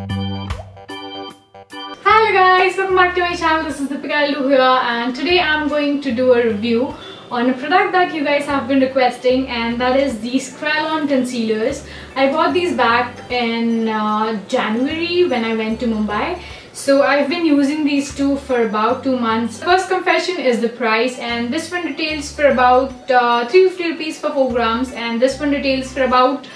Hello guys, welcome back to my channel. This is Deepika Elleedu here and today I'm going to do a review on a product that you guys have been requesting and that is these Kryolan concealers. I bought these back in uh, January when I went to Mumbai. So I've been using these two for about two months. First confession is the price and this one retails for about uh, 350 rupees for 4 grams and this one retails for about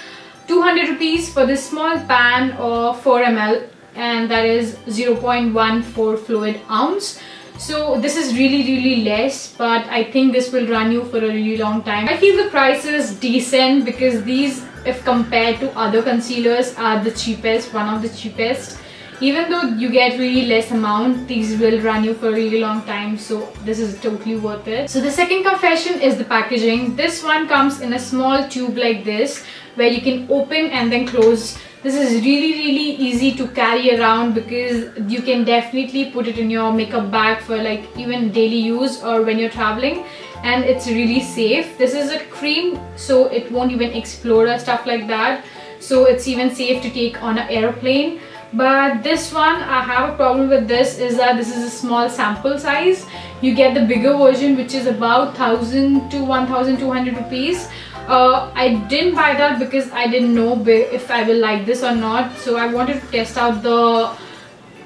200 rupees for this small pan of 4 ml and that is 0.14 fluid ounce so this is really really less but I think this will run you for a really long time. I feel the price is decent because these if compared to other concealers are the cheapest, one of the cheapest. Even though you get really less amount, these will run you for a really long time so this is totally worth it. So the second confession is the packaging. This one comes in a small tube like this where you can open and then close. This is really really easy to carry around because you can definitely put it in your makeup bag for like even daily use or when you're traveling and it's really safe. This is a cream so it won't even explode or stuff like that. So it's even safe to take on an airplane. But this one I have a problem with this is that this is a small sample size. You get the bigger version which is about 1000 to 1200 rupees uh, I didn't buy that because I didn't know if I will like this or not. So I wanted to test out the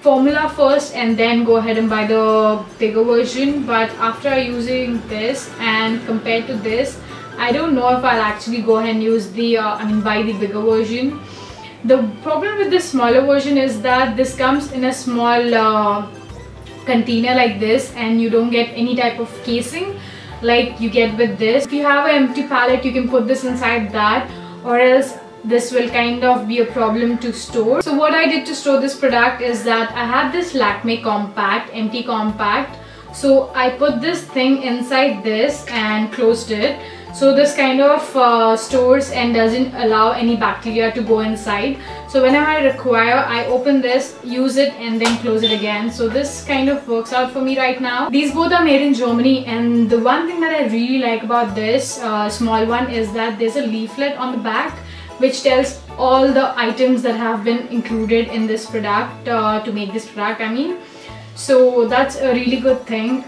formula first and then go ahead and buy the bigger version. But after using this and compared to this I don't know if I'll actually go ahead and use the uh, I mean buy the bigger version. The problem with the smaller version is that this comes in a small uh, container like this and you don't get any type of casing like you get with this. If you have an empty palette, you can put this inside that or else this will kind of be a problem to store. So what I did to store this product is that I had this Lakme compact, empty compact. So I put this thing inside this and closed it so this kind of uh, stores and doesn't allow any bacteria to go inside. So whenever I require I open this use it and then close it again. So this kind of works out for me right now. These both are made in Germany and the one thing that I really like about this uh, small one is that there's a leaflet on the back which tells all the items that have been included in this product uh, to make this product I mean. So that's a really good thing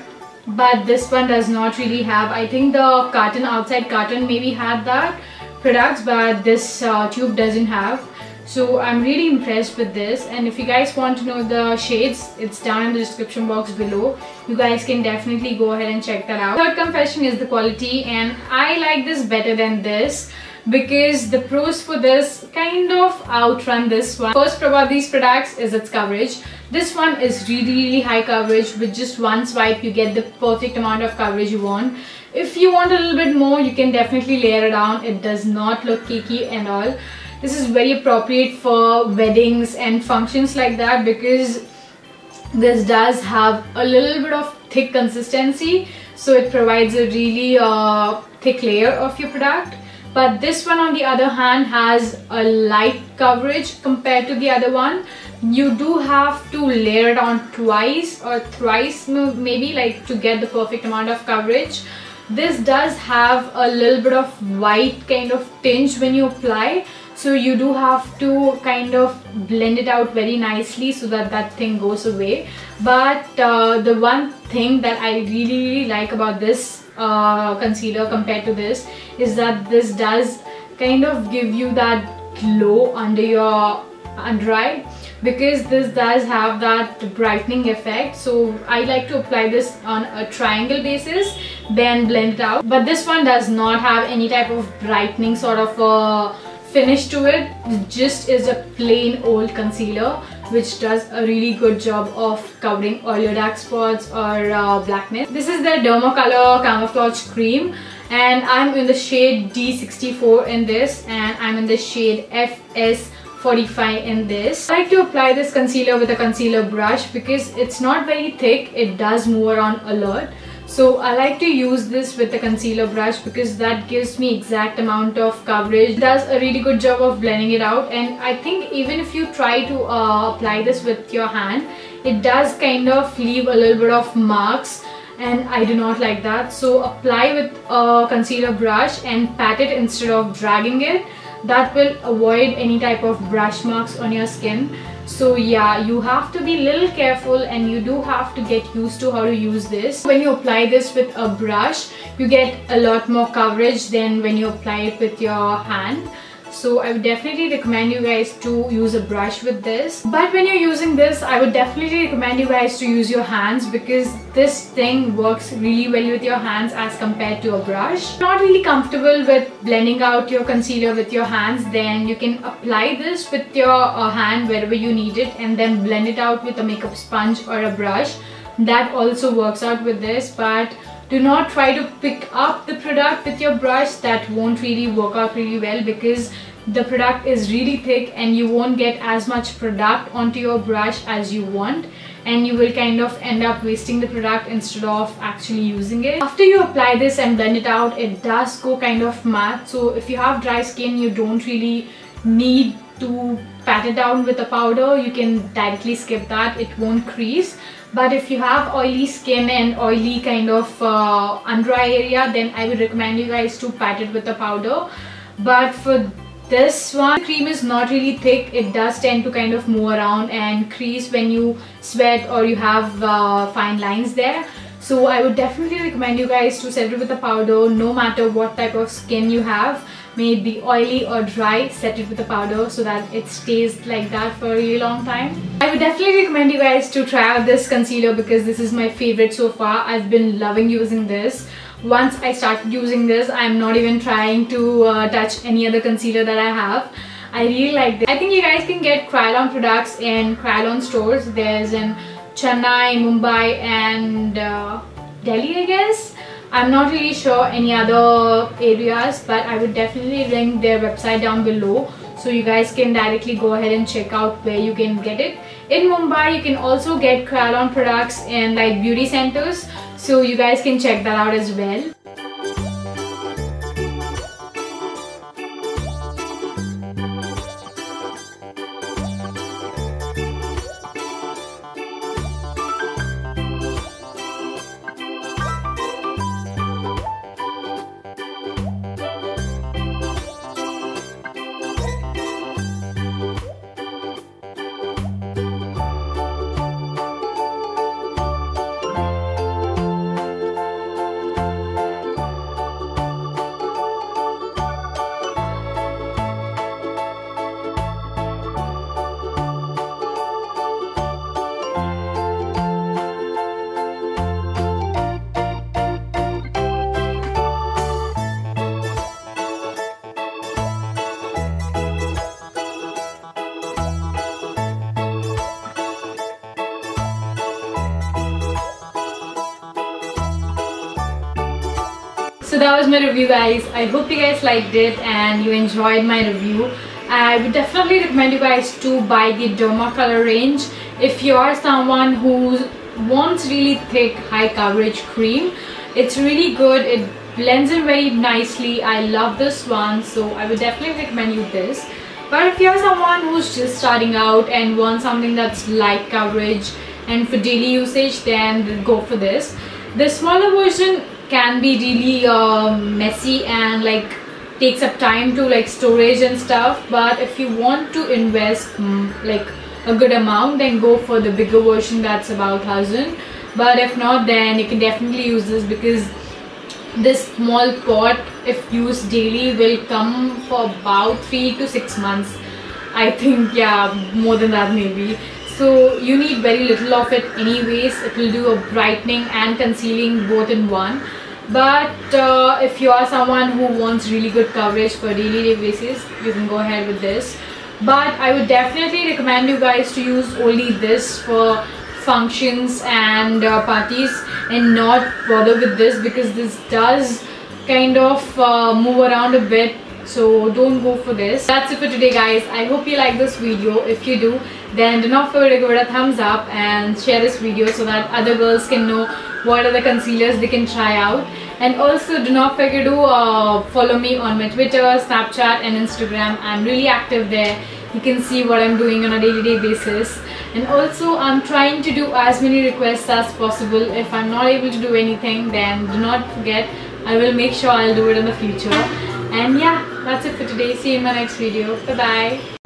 but this one does not really have I think the carton outside carton maybe had that products but this uh, tube doesn't have so I'm really impressed with this and if you guys want to know the shades it's down in the description box below you guys can definitely go ahead and check that out third confession is the quality and I like this better than this because the pros for this kind of outrun this one. First pro about these products is its coverage. This one is really really high coverage with just one swipe you get the perfect amount of coverage you want. If you want a little bit more you can definitely layer it down. It does not look cakey and all. This is very appropriate for weddings and functions like that because this does have a little bit of thick consistency so it provides a really uh, thick layer of your product but this one on the other hand has a light coverage compared to the other one you do have to layer it on twice or thrice maybe like to get the perfect amount of coverage. This does have a little bit of white kind of tinge when you apply. So you do have to kind of blend it out very nicely so that that thing goes away. But uh, the one thing that I really, really like about this uh, concealer compared to this is that this does kind of give you that glow under your under dry because this does have that brightening effect. So I like to apply this on a triangle basis then blend it out. But this one does not have any type of brightening sort of a finish to it. It just is a plain old concealer which does a really good job of covering all your dark spots or uh, blackness. This is the Dermacolor Camouflage Cream and I'm in the shade D64 in this and I'm in the shade FS45 in this. I like to apply this concealer with a concealer brush because it's not very thick, it does move around a lot so I like to use this with a concealer brush because that gives me exact amount of coverage. It does a really good job of blending it out and I think even if you try to uh, apply this with your hand, it does kind of leave a little bit of marks and I do not like that. So apply with a concealer brush and pat it instead of dragging it that will avoid any type of brush marks on your skin. So yeah you have to be a little careful and you do have to get used to how to use this. When you apply this with a brush you get a lot more coverage than when you apply it with your hand so I would definitely recommend you guys to use a brush with this. But when you're using this I would definitely recommend you guys to use your hands because this thing works really well with your hands as compared to a brush. Not really comfortable with blending out your concealer with your hands then you can apply this with your uh, hand wherever you need it and then blend it out with a makeup sponge or a brush. That also works out with this but do not try to pick up the product with your brush that won't really work out really well because the product is really thick and you won't get as much product onto your brush as you want and you will kind of end up wasting the product instead of actually using it. After you apply this and blend it out, it does go kind of matte. So if you have dry skin, you don't really need to pat it down with a powder. You can directly skip that. It won't crease but if you have oily skin and oily kind of uh, under eye area then I would recommend you guys to pat it with a powder. But for this one cream is not really thick. It does tend to kind of move around and crease when you sweat or you have uh, fine lines there so I would definitely recommend you guys to set it with a powder no matter what type of skin you have. May it be oily or dry set it with a powder so that it stays like that for a really long time. I would definitely recommend you guys to try out this concealer because this is my favorite so far. I've been loving using this. Once i started using this i'm not even trying to uh, touch any other concealer that i have. I really like this. I think you guys can get Kryolan products in Kryolan stores. There's in Chennai, Mumbai and uh, Delhi I guess. I'm not really sure any other areas but I would definitely link their website down below so you guys can directly go ahead and check out where you can get it. In Mumbai you can also get Kryolan products in like beauty centers so you guys can check that out as well. So that was my review guys. I hope you guys liked it and you enjoyed my review. I would definitely recommend you guys to buy the derma color range. If you are someone who wants really thick high coverage cream it's really good. It blends in very nicely. I love this one so i would definitely recommend you this. But if you're someone who's just starting out and wants something that's light coverage and for daily usage then go for this. The smaller version can be really uh, messy and like takes up time to like storage and stuff. But if you want to invest mm, like a good amount then go for the bigger version that's about 1000 but if not then you can definitely use this because this small pot if used daily will come for about three to six months. I think yeah more than that maybe. So you need very little of it anyways. It will do a brightening and concealing both in one but uh, if you are someone who wants really good coverage for daily basis you can go ahead with this. But I would definitely recommend you guys to use only this for functions and uh, parties and not bother with this because this does kind of uh, move around a bit so don't go for this. That's it for today guys. I hope you like this video. If you do then do not forget to give it a thumbs up and share this video so that other girls can know what are the concealers they can try out. And also do not forget to uh, follow me on my twitter snapchat and instagram. I'm really active there. You can see what i'm doing on a day-to-day -day basis. And also i'm trying to do as many requests as possible. If i'm not able to do anything then do not forget. I will make sure i'll do it in the future. And yeah that's it for today see you in my next video. Bye bye